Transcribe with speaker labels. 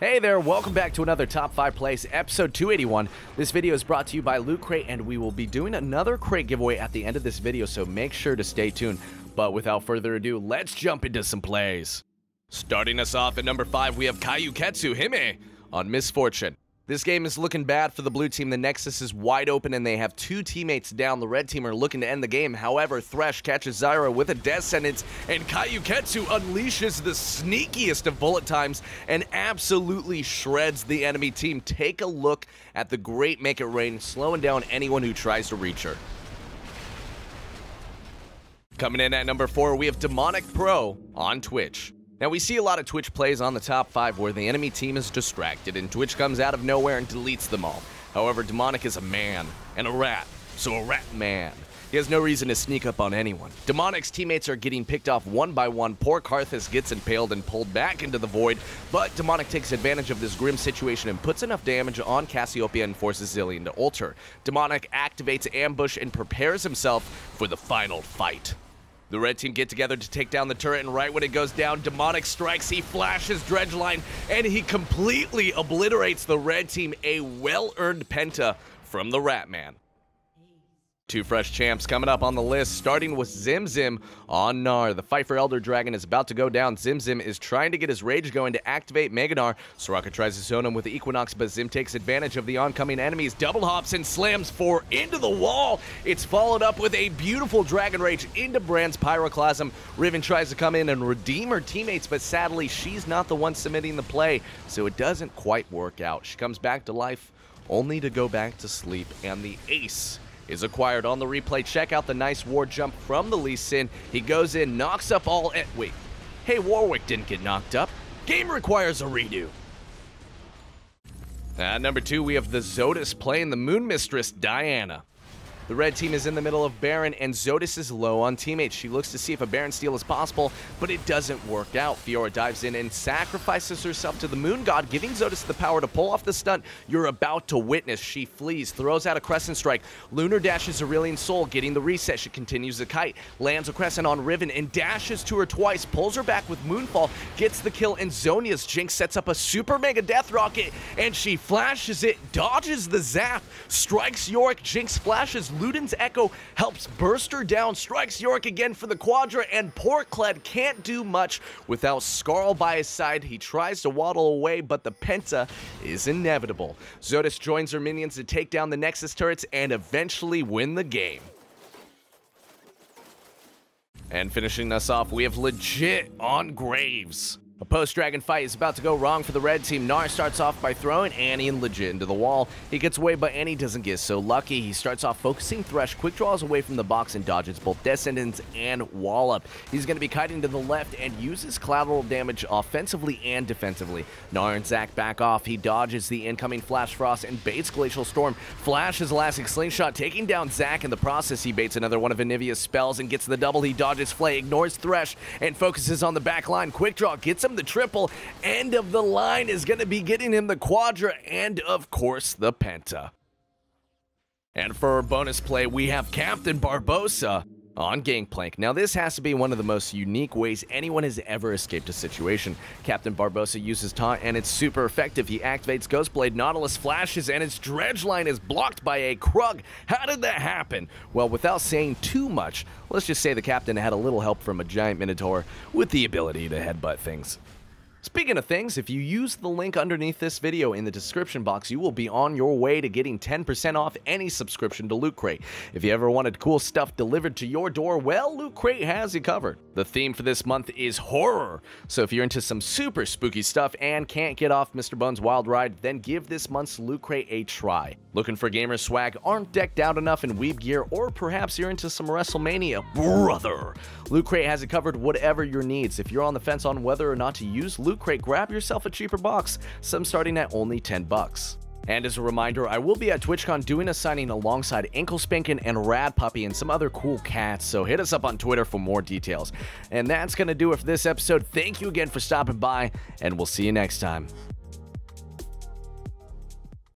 Speaker 1: Hey there, welcome back to another Top 5 Plays, episode 281. This video is brought to you by Loot Crate, and we will be doing another crate giveaway at the end of this video, so make sure to stay tuned. But without further ado, let's jump into some plays. Starting us off at number 5, we have Kyuketsu Hime on Miss Fortune. This game is looking bad for the blue team. The Nexus is wide open and they have two teammates down. The red team are looking to end the game. However, Thresh catches Zyra with a death sentence and Kyuketsu unleashes the sneakiest of bullet times and absolutely shreds the enemy team. Take a look at the great Make It Rain, slowing down anyone who tries to reach her. Coming in at number 4, we have Demonic Pro on Twitch. Now, we see a lot of Twitch plays on the top 5 where the enemy team is distracted and Twitch comes out of nowhere and deletes them all. However, Demonic is a man and a rat, so a rat man. He has no reason to sneak up on anyone. Demonic's teammates are getting picked off one by one. Poor Karthus gets impaled and pulled back into the void, but Demonic takes advantage of this grim situation and puts enough damage on Cassiopeia and forces Zilean to alter. Demonic activates Ambush and prepares himself for the final fight. The red team get together to take down the turret, and right when it goes down, Demonic strikes, he flashes Dredge Line, and he completely obliterates the red team, a well-earned penta from the Ratman. Two fresh champs coming up on the list, starting with Zim Zim on Gnar. The fight for Elder Dragon is about to go down. Zim Zim is trying to get his rage going to activate Mega Gnar. Soraka tries to zone him with the Equinox, but Zim takes advantage of the oncoming enemies, double hops and slams four into the wall. It's followed up with a beautiful Dragon Rage into Brand's Pyroclasm. Riven tries to come in and redeem her teammates, but sadly, she's not the one submitting the play, so it doesn't quite work out. She comes back to life, only to go back to sleep, and the ace is acquired on the replay. Check out the nice ward jump from the Lee Sin. He goes in, knocks up all... Wait. Hey, Warwick didn't get knocked up. Game requires a redo. At number two, we have TheXodus playing the Moon Mistress, Diana. The red team is in the middle of Baron, and Xodus is low on teammates. She looks to see if a Baron steal is possible, but it doesn't work out. Fiora dives in and sacrifices herself to the Moon God, giving Xodus the power to pull off the stunt you're about to witness. She flees, throws out a Crescent Strike. Lunar dashes Aurelion Sol, getting the reset. She continues the kite, lands a Crescent on Riven, and dashes to her twice, pulls her back with Moonfall, gets the kill, and Zhonya's Jinx sets up a Super Mega Death Rocket, and she flashes it, dodges the zap, strikes Yorick, Jinx flashes Luden's Echo helps burst her down, strikes Yorick again for the Quadra, and poor Kled can't do much without Skaarl by his side. He tries to waddle away, but the Penta is inevitable. Xodus joins her minions to take down the Nexus turrets and eventually win the game. And finishing us off, we have legit on Graves. A post-dragon fight is about to go wrong for the red team. Gnar starts off by throwing Annie and Legit into the wall. He gets away, but Annie doesn't get so lucky. He starts off focusing Thresh, quick draws away from the box and dodges both Death Sentence and Wallop. He's going to be kiting to the left and uses collateral damage offensively and defensively. Gnar and Zac back off. He dodges the incoming Flash Frost and baits Glacial Storm. Flashes Elastic Slingshot, taking down Zac in the process. He baits another one of Anivia's spells and gets the double. He dodges Flay, ignores Thresh, and focuses on the back line. Quick draw gets him him the triple. End of the line is going to be getting him the quadra and, of course, the penta. And for our bonus play, we have Captain Barbossa on Gangplank. Now, this has to be one of the most unique ways anyone has ever escaped a situation. Captain Barbossa uses taunt, and it's super effective. He activates Ghostblade, Nautilus flashes, and its dredge line is blocked by a Krug. How did that happen? Well, without saying too much, let's just say the captain had a little help from a giant Minotaur with the ability to headbutt things. Speaking of things, if you use the link underneath this video in the description box, you will be on your way to getting 10% off any subscription to Loot Crate. If you ever wanted cool stuff delivered to your door, well, Loot Crate has you covered. The theme for this month is horror, so if you're into some super spooky stuff and can't get off Mr. Bones' wild ride, then give this month's Loot Crate a try. Looking for gamer swag, aren't decked out enough in weeb gear, or perhaps you're into some WrestleMania? Brother! Loot Crate has it covered whatever your needs. If you're on the fence on whether or not to use Loot Loot Crate, grab yourself a cheaper box, some starting at only 10 bucks. And as a reminder, I will be at TwitchCon doing a signing alongside Ankle Spankin and Rad Puppy and some other cool cats, so hit us up on Twitter for more details. And that's to do it for this episode. Thank you again for stopping by, and we'll see you next time.